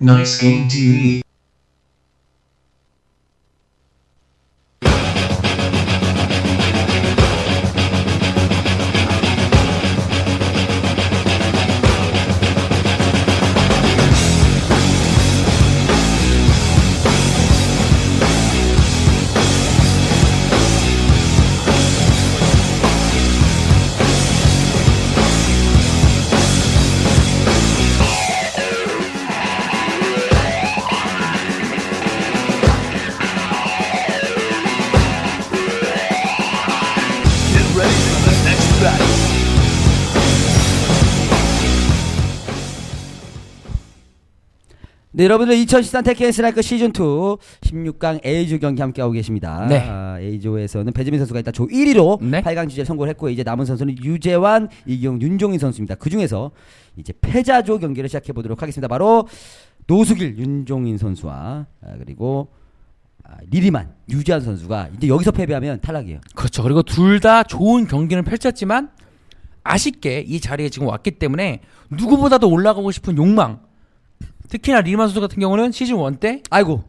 Nice Game TV. 네, 여러분들 2013 테kken 스라이크 시즌 2 16강 A조 경기 함께하고 계십니다. 네. 아, A조에서는 배지민 선수가 일단 조 1위로 네. 8강 주제 성공을 했고 이제 남은 선수는 유재환, 이경, 윤종인 선수입니다. 그 중에서 이제 패자조 경기를 시작해 보도록 하겠습니다. 바로 노수길, 윤종인 선수와 아, 그리고 아, 리리만, 유재환 선수가 이제 여기서 패배하면 탈락이에요. 그렇죠. 그리고 둘 다 좋은 경기는 펼쳤지만 아쉽게 이 자리에 지금 왔기 때문에 누구보다도 올라가고 싶은 욕망. 특히나 리만 선수 같은 경우는 시즌 1 때 아이고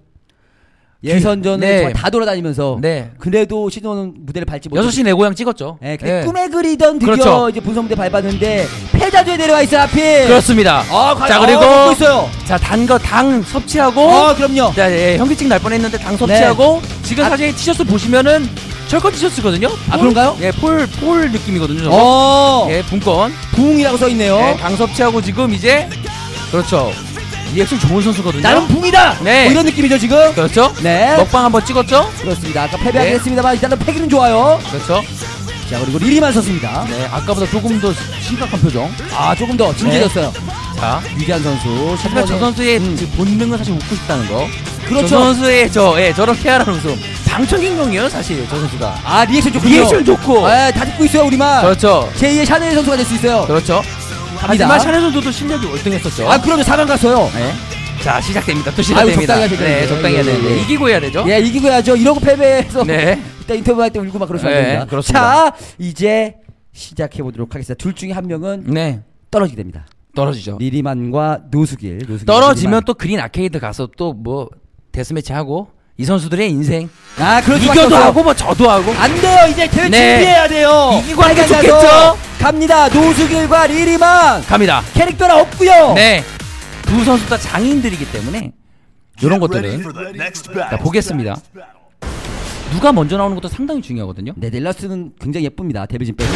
예선전을 네. 정말 다 돌아다니면서 네. 그래도 시즌 무대를 밟지 못했 6시 내 고향 찍었죠. 예, 그 예. 꿈에 그리던 드디어 그렇죠. 이제 무대 밟았는데 패자조에 내려와 있어 하필. 그렇습니다. 아, 과- 자, 어, 그리고 먹고 있어요. 자, 단거 당 섭취하고 어, 그럼요. 자, 예, 현기증 날 뻔했는데 당 섭취하고 지금 사실 티셔츠 보시면은 철권 티셔츠거든요. 아, 폴- 그런가요? 예, 폴, 폴 느낌이거든요. 저거. 어, 예, 분권. 붕이라고 써 있네요. 예, 당 섭취하고 지금 이제 그렇죠. 리액션 좋은 선수거든요. 나는 붕이다. 네. 뭐 이런 느낌이죠 지금. 그렇죠. 네. 먹방 한번 찍었죠. 그렇습니다. 아까 패배하긴 네. 했습니다만 일단은 패기는 좋아요. 그렇죠. 자 그리고 리리만 선수입니다. 네, 아까보다 조금 더 심각한 표정. 아 조금 더 진지해졌어요. 자, 유지한 선수. 하지만 저 선수의 그 본능은 사실 웃고 싶다는 거. 그렇죠. 저 선수의 저 예, 저런 쾌활한 웃음. 방청객용이에요, 사실 저 선수가. 아 리액션 좋군요. 리액션 좋고. 아, 다 듣고 있어요 리리만. 그렇죠. 제2의 샤넬 선수가 될 수 있어요. 그렇죠. 갑니다. 하지만 샤넬 선수도 실력이 월등했었죠. 아 그럼요 4강 갔어요. 네. 자, 시작됩니다. 또 아유, 시작됩니다. 적당히 하셔야 네, 되는데. 적당히 해야 예, 되는데. 예. 이기고 해야 되죠. 예 이기고 해야죠. 이러고 패배해서 네. 이따 인터뷰 할 때 울고 막 그러시면 네, 안 됩니다. 그렇습니다. 자, 이제 시작해 보도록 하겠습니다. 둘 중에 한 명은 네. 떨어지게 됩니다. 떨어지죠. 리리만과 노수길. 노수길 떨어지면 리리만. 또 그린 아케이드 가서 또 뭐 death match 하고 이 선수들의 인생 아, 수밖에 이겨도. 하고 뭐 저도 하고 안 돼요. 이제 대회 네. 준비해야 돼요. 이기고 하는 게 좋겠죠? 갑니다. 노수길과 리리만 갑니다. 캐릭터는 없고요. 네. 두 선수 다 장인들이기 때문에 이런 것들은 자. 보겠습니다. 누가 먼저 나오는 것도 상당히 중요하거든요. 네, 넬라스는 굉장히 예쁩니다. 데빌진 빼고.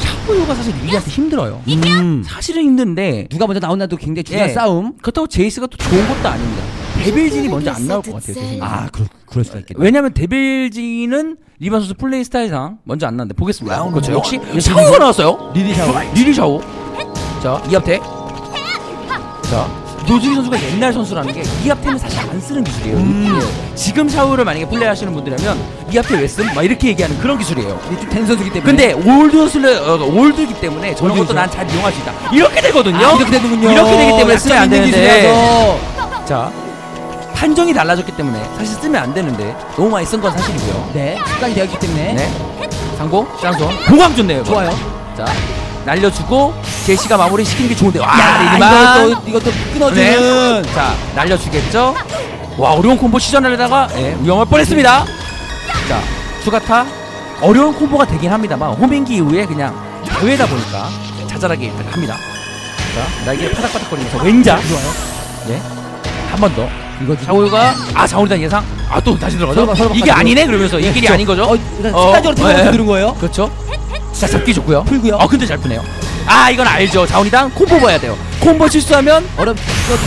샤오유가 사실 리리한테 힘들어요. 음. 사실은 힘든데 누가 먼저 나온다도 굉장히 중요한 예. 싸움. 그렇다고 제이시가 또 좋은 것도 아닙니다. 데빌진이 먼저 안 나올 것 같아요. 제 생각에. 아, 그럴, 그럴 수가 있겠네. 왜냐면 데빌진은 리리만 선수 플레이 스타일상 먼저 안 나는데 보겠습니다. 그렇죠. 원. 역시 샤오가 나왔어요. 리리 샤오. 리리 샤오. 자, 이합태. 자, 노준희 선수가 옛날 선수라는 게 이합태는 사실 안 쓰는 기술이에요. 음. 예. 지금 샤오를 만약에 플레이하시는 분들이라면 이합태 왜 쓴? 막 이렇게 얘기하는 그런 기술이에요. 좀된 선수기 때문에. 근데 old 슬레 어, old기 때문에 저런 것도. 난 잘 이용할 수 있다. 이렇게 되거든요. 아, 이렇게 되는군요. 이렇게 되기 때문에 쓰면 안 되는데. 기술이라서. 자, 판정이 달라졌기 때문에 사실 쓰면 안 되는데 너무 많이 쓴 건 사실이고요. 네, 습관이 되었기 때문에. 네. 상고, 쌍손, 보강 좋네요. 이거. 좋아요. 자, 날려주고 제시가 마무리 시키는 게 좋은데. 와, 야, 리리만. 이것도 이것도 끊어주는. 네. 자, 날려주겠죠. 와, 어려운 콤보 시전하려다가 예, 위험할 뻔했습니다. 자, 추가타. 어려운 콤보가 되긴 합니다만 호밍기 이후에 그냥 대회다 보니까 자잘하게 일단 합니다. 자, 날개 파닥파닥거리면서 왼자. 좋아요. 네. 한 번 더. 이거 샤오유가 아 자오리단 예상 아 또 다시 들어가죠 이게 바꿔주고. 아니네 그러면서 이 길이 그렇죠. 아닌 거죠 어, 일단 어, 들어가서 네. 들은 거예요. 그렇죠 자 잡기 좋고요 풀고요. 어 근데 잘 푸네요 아 이건 알죠 자오리단 콤보 봐야 돼요 콤보 실수하면 어렵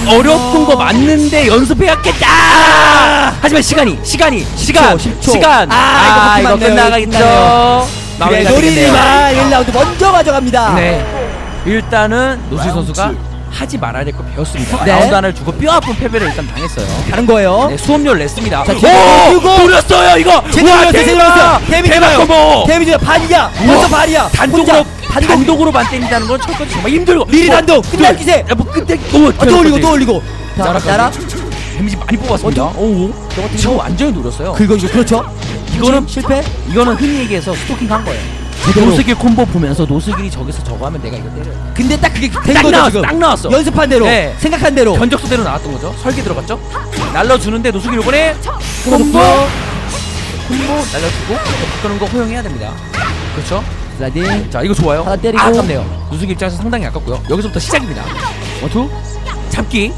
어렵군 거 맞는데 연습해야겠다 하지만 시간이 시간이 시간 10초. 시간 아, 이거 이거 바뀌면 안 돼요. 끝나가겠죠 그래, 되겠네요. 노리리만 1라운드 먼저 가져갑니다. 네 일단은 노수 선수가 투. 하지 말아야 될 거 배웠습니다 네. 라운드 하나를 주고 뼈 아픈 패배를 일단 당했어요 가는 거예요. 네, 수업료를 냈습니다. 자, 오! 노렸어요, 이거! 제대로. 데미지 봐요. 콤보! 데미지가 반이야. 벌써 반이야. 단독으로, 단독. 단독으로 반때린다는 건 첫 번째 정말 힘들고. 미리 어, 단독. 끝날 또, 기세. 야, 뭐, 끝내, 오, 어, 또 올리고 또 올리고. 자. 따라. 데미지 많이 뽑았습니다. 오, 지금 완전히 노렸어요. 긁어 이거 그렇죠. 이거는 실패. 이거는 흔히 얘기해서 스토킹 한 거예요. 제대로. 노스길 콤보 보면서 노스길이 저기서 저거 하면 내가 이거 때려. 근데 딱 그게 된 딱 거죠 나왔어, 지금. 딱 나왔어. 연습한 대로, 네. 생각한 대로. 견적서대로 나왔던 거죠. 설계 들어갔죠. 날려주는데 노스길 요번에 콤보 콤보. 날려주고 그런 거 허용해야 됩니다. 그렇죠. 슬라이딩. 자 이거 좋아요. 하나 때리고. 아, 아깝네요. 노숙 입장에서 상당히 아깝고요. 여기서부터 시작입니다. 원투 잡기.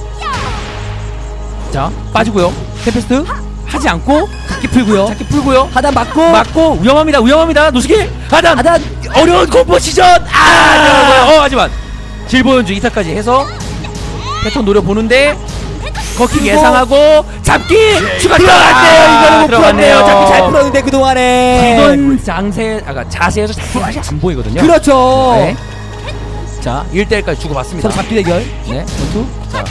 자 빠지고요. tempest 하지 않고 잡기 풀고요. 잡기 풀고요. 하단 맞고. 맞고 위험합니다. 위험합니다. 노숙이 하단 하단. 어려운 콤보 시전. 아 들어가고요. 어 하지만 질보연주 2타까지 해서 패턴 노려 보는데 거기 예상하고 잡기 추가 들어갔대요. 이거는 못 들어갔네요. 풀었네요. 잡기 잘 풀었는데 그 동안에. 이건 장세 아까 자세에서 잡기가 안 보이거든요. 그렇죠. 네. 자, 1대1까지 주고받습니다. 서로 잡기 대결. 네, 원투. 자,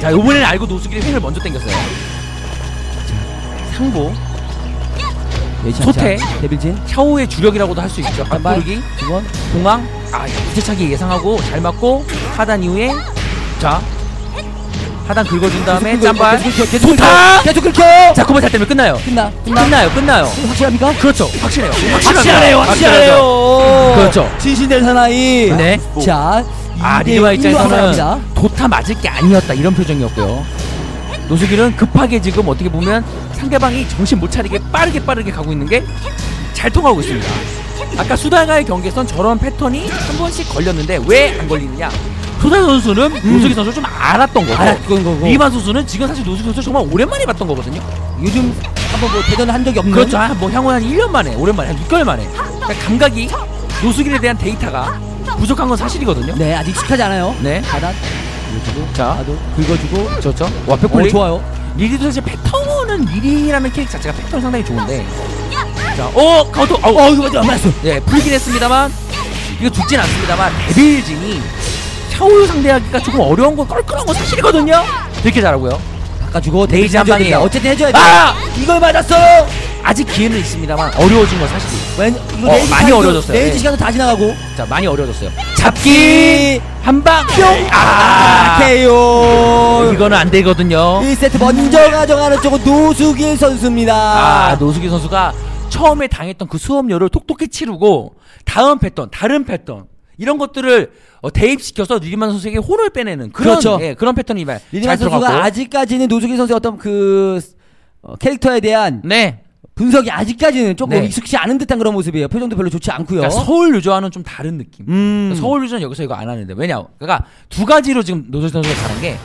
자, 요번에는 알고 노수길이 횡을 먼저 당겼어요. 자, 상보, 소태. 데빌진. 샤오의 주력이라고도 할 수 있죠. 한발 앞구르기, 두 번. 공항, 아, 부채차기 예상하고 잘 맞고 하단 이후에 자, 하단 긁어준 다음에 계속. 짬발. 계속 긁혀. 계속 좋다! 긁혀. 계속 긁혀. 자, 그만 잘 때면 끝나요. 끝나. 끝나. 끝나요, 끝나요. 확실합니까? 그렇죠, 확실해요. 확실하네요. 확실하네요. 그렇죠. 진실된 사나이. 네. 자. 아, 일로 입장에서는. 도타 맞을 게 아니었다 이런 표정이었고요. 노수길은 급하게 지금 어떻게 보면 상대방이 정신 못 차리게 빠르게 빠르게 가고 있는 게 잘 통하고 있습니다. 아까 수다가의 경기에선 저런 패턴이 한 번씩 걸렸는데 왜 안 걸리느냐? 수다 선수는 노수길 선수 좀 알았던 거고 음. 알았던 거고. 리만 선수는 지금 사실 노수길 선수 정말 오랜만에 봤던 거거든요. 요즘 한번 뭐 대전 한 적이 없는. 그렇죠. 한, 뭐 향후 한 1년 만에 오랜만에 한 6개월 만에 그러니까 감각이 노수길에 대한 데이터가 부족한 건 사실이거든요. 네, 아직 익숙하지 않아요. 네. 하단. 긁어주고. 자. 나도 긁어주고. 그렇죠. 와, 오, 백골리 좋아요. 리리도 사실 패턴은 리리라는 캐릭 자체가 패턴 상당히 좋은데 자, 어, 카운터, 어, 어, 이거 맞아. 맞았어. 네, 풀긴 했습니다만 이거 죽진 않습니다만 데빌진이 샤오유 상대하기가 조금 어려운 거 껄끄러운 거 사실이거든요. 되게 잘하고요. 바꿔주고 rage 한. 방이에요. 어쨌든 해줘야 돼. 아! 이걸 맞았어요. 아직 기회는 있습니다만 어려워진 건 사실이에요. 웬, 이거 어, rage 많이 시간도- 어려워졌어요. rage 네. 시간도 다 지나가고. 자, 많이 어려워졌어요. 잡기. 한 방, 뿅! 아, 아, KO. 이거는 안 되거든요. 1세트 먼저 가져가는 쪽은 노수길 선수입니다. 아, 노수길 선수가 처음에 당했던 그 수업료를 톡톡히 치르고 다음 패턴, 다른 패턴 이런 것들을 어, 대입시켜서 리리만 선수에게 혼을 빼내는 그런 그렇죠. 예, 그런 패턴이 잘 리리만 선수가 들어갔고. 아직까지는 노수길 선수의 어떤 그 어, 캐릭터에 대한 네. 분석이 아직까지는 조금 네. 익숙치 않은 듯한 그런 모습이에요. 표정도 별로 좋지 않고요. 그러니까 서울 유저와는 좀 다른 느낌. 음. 서울 유저는 여기서 이거 안 하는데 왜냐? 그러니까 두 가지로 지금 노수길 선수가 잘한 게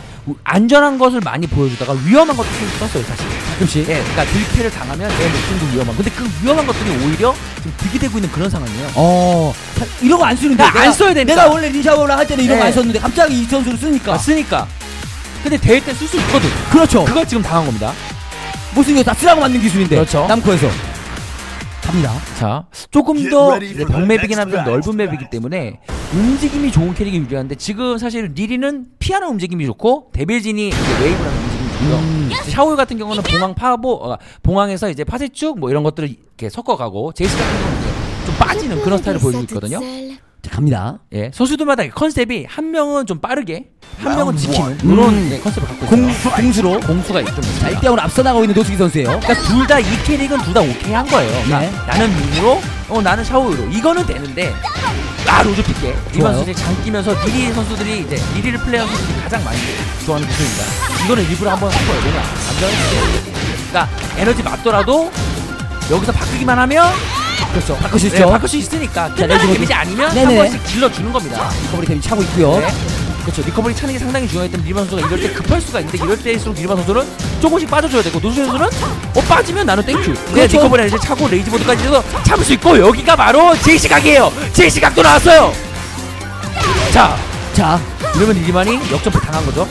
안전한 것을 많이 보여주다가 위험한 것도 썼어요 사실. 가끔씩. 예, 그러니까 들패를 당하면 내 목숨도 위험한. 근데 그 위험한 것들이 오히려 지금 득이 되고 있는 그런 상황이에요. 어, 사- 이런 거 안 쓰는데. 야, 안 써야 되니까. 내가 원래 리샤오를 할 때는 이런 거 네. 안 썼는데 갑자기 이 선수를 쓰니까. 아, 쓰니까. 근데 대회 때 쓸 수 있거든. 그렇죠. 그걸 지금 당한 겁니다. 무슨 이거 다 쓰라고 만든 기술인데. 그렇죠. 남코에서. 갑니다. 자, 조금 더 병맵이긴 round. 넓은 맵이기 때문에 움직임이 좋은 캐릭이 유리한데 지금 사실 리리는 피하는 움직임이 좋고 데빌진이 이제 웨이브라는 움직임이 좋고요. 음. 샤오유 같은 경우는 봉황 파보, 어, 봉황에서 이제 파쇄축 뭐 이런 것들을 이렇게 섞어가고 제이스 같은 경우는 좀 빠지는 그런 스타일을 보여주고 있거든요. 자, 갑니다. 예, 선수들마다 컨셉이 한 명은 좀 빠르게, 한 명은 Round 지키는 one. 그런 음. 예, 컨셉을 갖고 공, 있어요. 공수로. 공수가 좀 자, 있습니다. 1대0으로 앞서 나가고 있는 노수길 선수예요. 그러니까 둘 다 이 캐릭은 둘 다 오케이 한 거예요. 그러니까 네. 나는 미니로, 어 나는 샤오유로 이거는 되는데 아 로즈 픽게 좋아요. 이번 선수들이 장 끼면서 리리 선수들이 이제 리리를 플레이하는 선수들이 가장 많이 좋아하는 기술입니다. 이거는 일부러 한번 한 거예요. 왜냐 안전해. 그러니까 에너지 맞더라도 여기서 바꾸기만 하면 그렇죠. 바꿀 수 네, 있죠. 바꿀 수 있으니까 자, 끝나는 rage 데미지 아니면 네네. 한 번씩 질러주는 겁니다. recovery 데미 차고 있고요. 네. 그렇죠. recovery 차는 게 상당히 중요했던 리만 선수가 이럴 때 급할 수가 있는데 이럴 때일수록 리만 선수는 조금씩 빠져줘야 되고 노수 선수는 어 빠지면 나는 thank you. 네, 그렇죠. recovery 이제 차고 rage mode까지 해서 잡을 수 있고 여기가 바로 제이시 각이에요. 제이시 각도 나왔어요. 자, 자, 이러면 리만이 역전패 당한 거죠.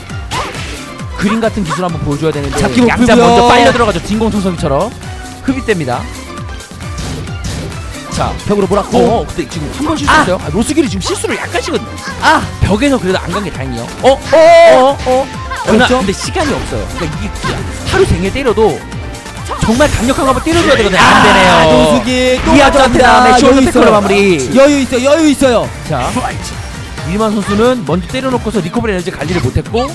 그림 같은 기술 한번 보여줘야 되는데 잡기 못 풀고요. 먼저 빨려 들어가죠. 진공청소기처럼 흡입됩니다. 자, 벽으로 몰았고. 어, 어, 근데 지금 한 번 실수했어요. 아, 노수길이 지금 실수를 약간씩은 아! 벽에서 그래도 안 간 게 다행이에요. 어, 어! 어, 어. 그러나 그렇죠? 근데 시간이 없어요. 그러니까 이게 진짜 하루 종일 때려도 정말 강력한 거 한번 때려줘야 되거든요. 안 되네요. 아, 노수길 또 이하자한테 가져갑니다. 다음에 쇼트 여유 태클로. 마무리. 여유 있어, 여유 있어요. 자, 이만 선수는 먼저 때려놓고서 recovery 에너지 관리를 못했고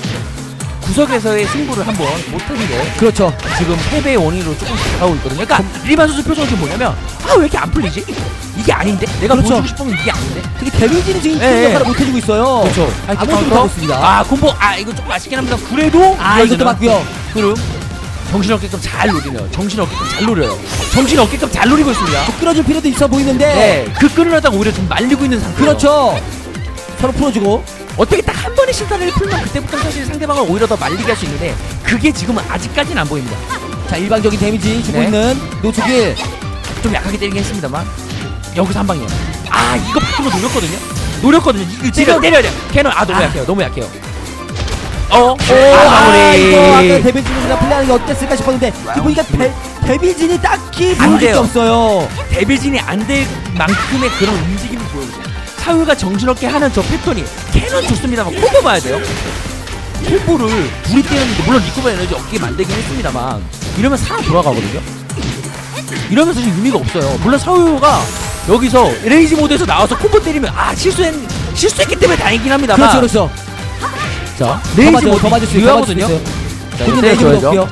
구석에서의 승부를 한번 못하는 게 그렇죠. 지금 패배의 원인으로 조금씩 다가오고 있거든요. 그러니까 리만 선수 표정이 뭐냐면 아 왜 이렇게 안 풀리지? 이게 아닌데 내가 그렇죠. 보여주고 싶은 건 이게 아닌데. 특히 데미지는 지금 예, 큰 예. 역할을 못 해주고 있어요. 그렇죠. 아무것도 못하고 있습니다. 아 콤보 아 이거 좀 아쉽긴 합니다. 그래도 아, 이것도 맞고요. 흐름 정신없게끔 잘 노리네요. 정신없게끔 잘 노려요. 정신없게끔 잘 노리고 있습니다. 끌어줄 필요도 있어 보이는데. 네, 그 끈을 오히려 좀 말리고 있는 상태. 그렇죠. 서로 풀어주고. 어떻게 딱 한 번의 실타래를 풀면 그때부터 사실 상대방을 오히려 더 말리게 할 수 있는데 그게 지금은 아직까지는 안 보입니다. 자, 일방적인 데미지 주고 네. 있는 노수길. 좀 약하게 때리긴 했습니다만 여기서 한 방이에요. 아 이거 바꾸는 거 노렸거든요. 노렸거든요. 이거 지금 때려야 돼. cannon 아 너무 약해요. 너무 약해요. 어, 오, 아, 아, 마무리. 이거 아까 데빌진이가 플레이하는 게 어땠을까 싶었는데 보니까 데, 데빌진이 딱히 안 보여줄 게 돼요. 없어요. 데빌진이 안 될 만큼의 그런 움직임을 보여주죠. 사유가 정신없게 하는 저 패턴이 캐논 좋습니다만 콤보 봐야 돼요. 콤보를 둘이 때렸는데 물론 recover 에너지 없게 만들긴 했습니다만 이러면 살아 돌아가거든요. 이러면 사실 의미가 없어요. 물론 사유가 여기서 rage mode에서 나와서 콤보 때리면 아 실수했 실수했기 때문에 다행이긴 합니다만 그렇죠, 그렇죠. 자더 레이지 모드 더 맞을 수 있어요. 유효하거든요. 레이지도 때려줘야죠. 없고요.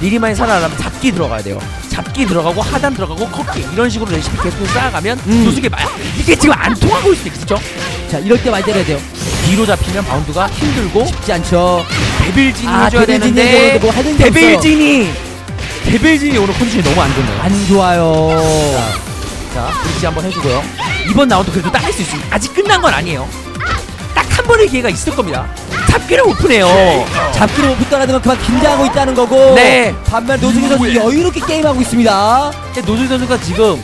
리리만이 살아나면 잡기 들어가야 돼요. 잡기 들어가고 하단 들어가고 컵기 이런 식으로 레시피 계속 쌓아가면 음. 노숙이 마 이게 지금 안 통하고 있을 때 그죠? 자, 이럴 때 많이 때려야 돼요. 뒤로 잡히면 바운드가 힘들고 쉽지 않죠. 데빌진이 아, 해줘야 데빌진이 되는데 뭐 하는 게 데빌진이 데빌진이 오늘 컨디션이 너무 안 좋네요. 안 좋아요. 자, 브릿지 한번 해주고요. 이번 라운드 그래도 따낼 수 있습니다. 아직 끝난 건 아니에요. 딱 한 번의 기회가 있을 겁니다. 잡기를 오픈해요. 잡기를 못 푼다라는 건 그만 긴장하고 있다는 거고. 네. 반면 노승희 선수 여유롭게 게임하고 있습니다. 노준 선수가 지금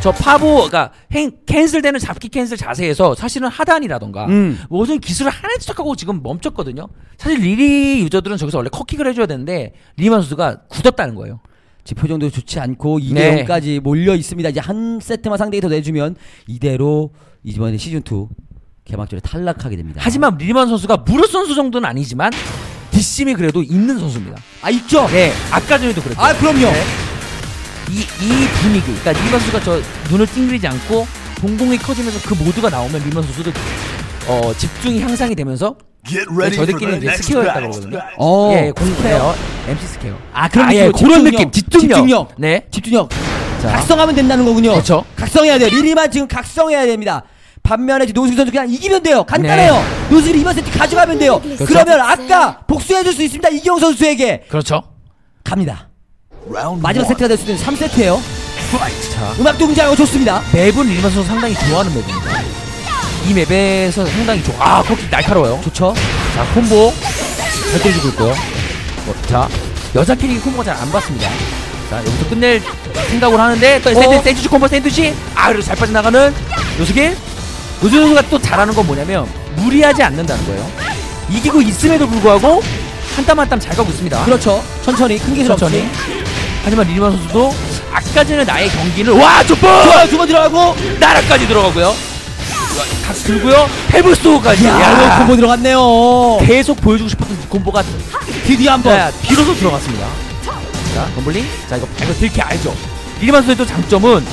저 파보, 그러니까 행, cancel되는 잡기 cancel 자세에서 사실은 하단이라던가 음. 모든 기술을 하나씩 시작하고 지금 멈췄거든요. 사실 리리 유저들은 저기서 원래 cut kick을 해줘야 되는데 리만 선수가 굳었다는 거예요. 지금 표정도 좋지 않고 2대 네. 0까지 몰려 있습니다. 이제 한 세트만 상대에 더 내주면 이대로 이번에 시즌 2 개막전에 탈락하게 됩니다. 하지만 리만 선수가 무릎 선수 정도는 아니지만 뒷심이 그래도 있는 선수입니다. 아 있죠. 네, 아까 전에도 그랬죠. 아 그럼요. 네. 이, 이 분위기, 그러니까 리만 선수가 저 눈을 찡그리지 않고 동공이 커지면서 그 모두가 나오면 리만 선수도 어, 집중이 향상이 되면서 저희들끼리 the 이제 스퀘어였다고. 그러거든요. 어. 예, 공스퀘어, MC Square. 아 그럼 예, 이거 그런 느낌, 집중력. 집중력. 네. 집중력. 자, 각성하면 된다는 거군요. 그렇죠. 각성해야 돼요. 리리만 지금 각성해야 됩니다. 반면에 노승희 선수 그냥 이기면 돼요. 간단해요. 네. 노승이 이번 세트 가져가면 돼요. 그렇죠. 그러면 아까 복수해줄 수 있습니다. 이경 선수에게 그렇죠. 갑니다. 마지막. 세트가 될 수도 있는 3세트예요. Fight. 자, 음악도 굉장하고 좋습니다. 맵은 리만 선수 상당히 좋아하는 맵입니다. 이 맵에서 상당히 좋아. 아, 거기 날카로워요. 좋죠. 자, 콤보 잘 때려주고 있고요. 어, 자, 여자 캐릭 콤보가 잘 안 봤습니다. 자, 여기서 끝낼 생각을 하는데 또 어? 샌드, 샌드위치 콤보 샌드위치 아, 그리고 잘 빠져나가는 요스길 요즘 선수가 또 잘하는 건 뭐냐면 무리하지 않는다는 거예요. 이기고 있음에도 불구하고 한 땀 한 땀 잘 가고 있습니다. 그렇죠. 천천히 큰 기술 천천히. 하지만 리만 선수도 아까 전에 나의 경기는 와 좋아요. 두번 들어가고. 나락까지 들어가고요. 각 들고요. Heaven's Door까지. 야, 야, 콤보 들어갔네요. 계속 보여주고 싶었던 이 콤보가 드디어 한 번. 자, 비로소 들어갔습니다. 자, 덤블링. 자, 이거 이거 딜캐 알죠? 리만 선수의 또 장점은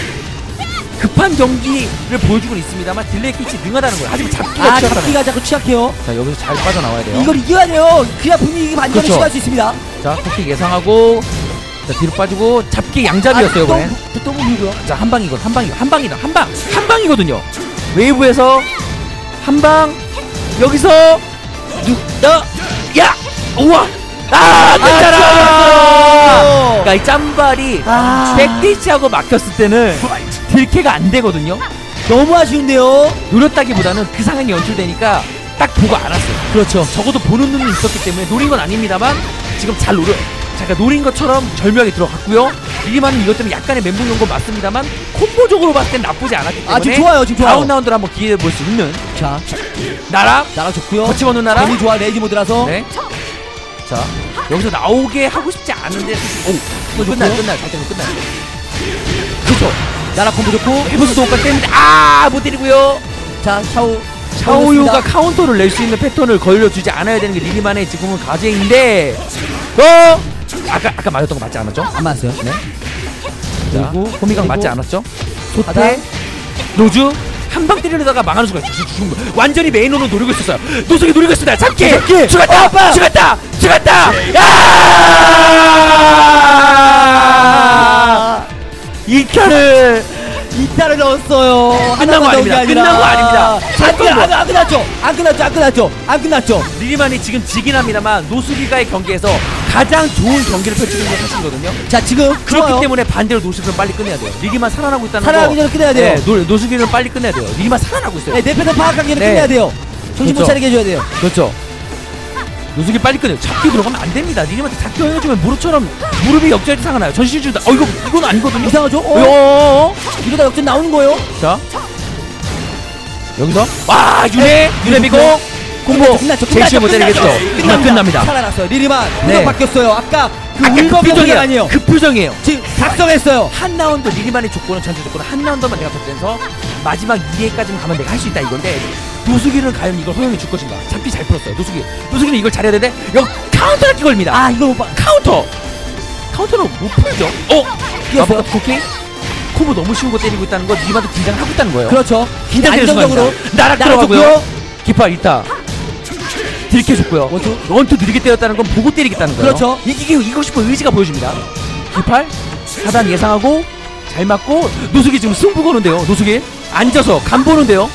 급한 경기를 보여주고 있습니다만 delay catch 능하다는 거예요. 하지만 잡기가 아, 잡기가 자꾸 취약해요. 자, 여기서 잘 빠져나와야 돼요. 이걸 이겨야 돼요. 그냥 분위기 반전을 그렇죠. 시도할 수 있습니다. 자, 코킥 예상하고 자, 뒤로 빠지고 잡기 양잡기였어요, 아, 이번엔. 또, 또 물고요. 자, 한 방이 한 방이다. 한 방. 한 방이거든요. 웨이브에서 한 방. 여기서 누, 어, 야, 우와, 아, 끝자라. 좋았어. 그러니까 이 짬발이 아. back dash하고 막혔을 때는. 딜캐가 안 되거든요. 너무 아쉬운데요. 노렸다기보다는 그 상황이 연출되니까 딱 보고 알았어요. 그렇죠. 적어도 보는 눈은 있었기 때문에 노린 건 아닙니다만 지금 잘 노려. 자, 그러니까 노린 것처럼 절묘하게 들어갔고요. 리리만은 이것 때문에 약간의 멘붕 온 건 맞습니다만 콤보적으로 봤을 땐 나쁘지 않았기 때문에 아, 지금 좋아요. 지금 좋아요. 다음 라운드를 한번 기회해 볼 수 있는 자, 나락 나락 좋고요. 거침없는 나락. 데미 좋아. rage mode라서. 네. 자 여기서 나오게 하고 싶지 않은데 사실 오 끝나요. 끝나요 잘 되면 끝나요. 그렇죠. 나락 콤보 좋고. Heaven's Door까지 때문에 아못 때리고요. 자, 샤오. 샤오유가 카운터를 낼 수 있는 패턴을 걸려주지 않아야 되는 게 리리만의 지금은 과제인데 어 아까 아까 맞았던 거 맞지 않았죠? 안 맞았어요. 네. 자 그리고 호미강 맞지 않았죠? 소태. 로즈 한 방 때리려다가 망하는 있어. 죽은 거. 완전히 메인으로 노리고 있었어요. 노숙이 노리고 있습니다. 잡기. 잡기. 죽었다. 어. 죽었다. 죽었다. 야! 이탈을 넣었어요. 끝난 거 아닙니다. 끝난 거 아닙니다. 안, 끝, 안, 안 끝났죠. 안 끝났죠. 안 끝났죠. 안 끝났죠. 리리만이 지금 지긴 합니다만 노숙이가의 경기에서 가장 좋은 경기를 펼치는 게 사실이거든요. 자 지금 그렇기 좋아요. 때문에 반대로 노숙이는 빨리 끝내야 돼요. 리리만 살아나고 있다는 살아나기 거. 전에 끝내야 돼요. 네, 노, 노숙이는 빨리 끝내야 돼요. 리리만 살아나고 있어요. 네, 내 패턴 파악하기 전에 네. 끝내야 돼요. 정신 못 그렇죠. 차리게 해줘야 돼요. 그렇죠. 노숙이 빨리 끝내요. 잡기 들어가면 안 됩니다. 리리만한테 잡기 해주면 무릎처럼 무릎이 역전이 상하나요. 전신 주다. 어 이거 이건 아니거든요. 이상하죠? 어? 어? 어? 이러다 역전 나오는 거예요. 자 여기서 와 윤혜 윤혜 미고 콤보 때리겠죠. 이만 끝납니다. 살아났어요. 리리만 네. 바뀌었어요. 아까 그그 울먹이 표정이 표정이에요. 아니에요. 그 표정이에요. 지금 각성했어요. 한 라운드 리리만의 조건은 전체 조건은 한 라운드만 내가 덧대서 마지막 2회까지는 가면 내가 할 수 있다 이건데 노숙이는 과연 이걸 허용해 줄 것인가 잡기 잘 풀었어요 노숙이 노숙이는 이걸 잘해야 되는데 여기 카운터 잡기 걸립니다 아 이거 못 봐. 카운터 카운터를 못 풀죠 어? 나보다 cut kick? 콤보 너무 쉬운 거 때리고 있다는 건 리리만도 긴장을 하고 있다는 거예요 그렇죠. 긴장되는 안정적으로 순간입니다. 나락. 들어가고요 깃발 있다 딜캐 줬고요 원투. 원투 느리게 때렸다는 건 보고 때리겠다는 거예요 그렇죠. 이기고 이기고 싶은 의지가 보여집니다 깃발 사단 예상하고 잘 맞고 노숙이 지금 승부 거는데요 노숙이 앉아서 간 보는데요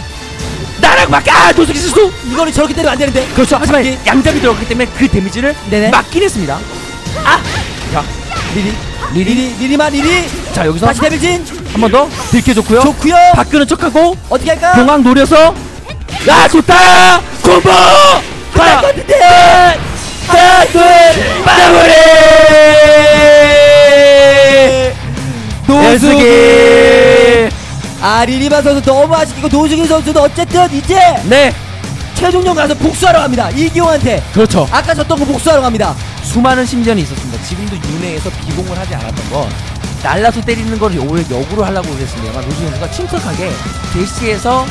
나락 막아 노숙이 실수 이거는 저렇게 때리면 안 되는데. 그렇죠 하지만 잡기. 양잡기 들어갔기 때문에 그 데미지를 네네. 막긴 했습니다 아 자 리리 리리 리리 리리만 리리. 자 여기서 다시 데빌진. 한 번 더 딜캐 줬고요 좋고요. 바꾸는 척하고 어떻게 할까? 공항 노려서 야 좋다 콤보 것 같은데. 마무리 노숙이. 아 리리만 선수 너무 아쉽고 노숙이 선수는 어쨌든 이제 네 최종전 가서 복수하러 갑니다. 이기용한테. 그렇죠 아까 졌던 거 복수하러 갑니다. 수많은 심전이 있었습니다 지금도 윤회에서 비공을 하지 않았던 건 날라서 때리는 걸 오히려 역으로 하려고 그랬습니다만 노숙이 선수가 침착하게 대시에서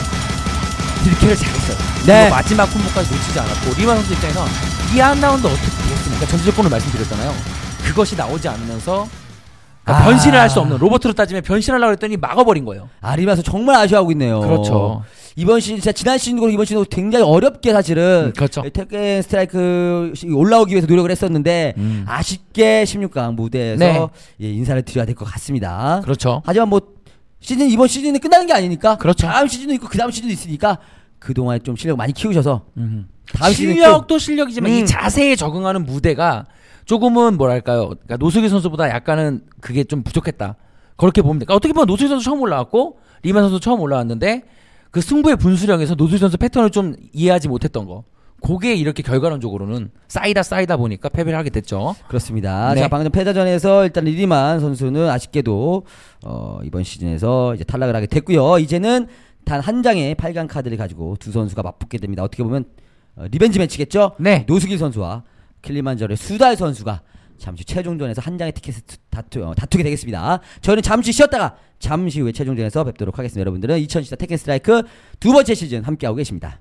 딜캐를 잘했어요 네. 마지막 콤보까지 놓치지 않았고 리만 선수 입장에서 이 한 라운드 어떻게 되겠습니까 전체조건을 말씀드렸잖아요 그것이 나오지 않으면서 그러니까 아. 변신을 할 수 없는 로버트로 따지면 변신하려고 했더니 막아버린 거예요 아 선수 정말 아쉬워하고 있네요. 그렇죠. 이번 시즌 진짜 지난 시즌도 이번 시즌도 굉장히 어렵게 사실은 음, 그렇죠. 테kken 스트라이크 시- 올라오기 위해서 노력을 했었는데 음. 아쉽게 16강 무대에서 네. 예, 인사를 드려야 될 것 같습니다. 그렇죠 하지만 뭐 시즌 이번 시즌이 끝나는 게 아니니까 그렇죠. 다음 시즌도 있고 그 다음 시즌도 있으니까 그 동안에 좀 실력 많이 키우셔서 다음 시즌에 실력도 실력이지만 음. 이 자세에 적응하는 무대가 조금은 뭐랄까요 그러니까 노숙이 선수보다 약간은 그게 좀 부족했다 그렇게 보면 돼 그러니까 어떻게 보면 노숙이 선수 처음 올라왔고 리만 선수 처음 올라왔는데 그 승부의 분수령에서 노숙이 선수 패턴을 좀 이해하지 못했던 거 그게 이렇게 결과론적으로는 쌓이다 쌓이다 보니까 패배를 하게 됐죠 그렇습니다. 네. 자 방금 패자전에서 일단 리리만 선수는 아쉽게도 어, 이번 시즌에서 이제 탈락을 하게 됐고요. 이제는 단 한 장의 8강 카드를 가지고 두 선수가 맞붙게 됩니다. 어떻게 보면 어, revenge match겠죠. 네 노스길 선수와 킬리만저의 수달 선수가 잠시 최종전에서 한 장의 티켓을 다투, 어, 다투게 되겠습니다. 저희는 잠시 쉬었다가 잠시 후에 최종전에서 뵙도록 하겠습니다. 여러분들은 2014 Tekken Strike 두 번째 시즌 함께하고 계십니다.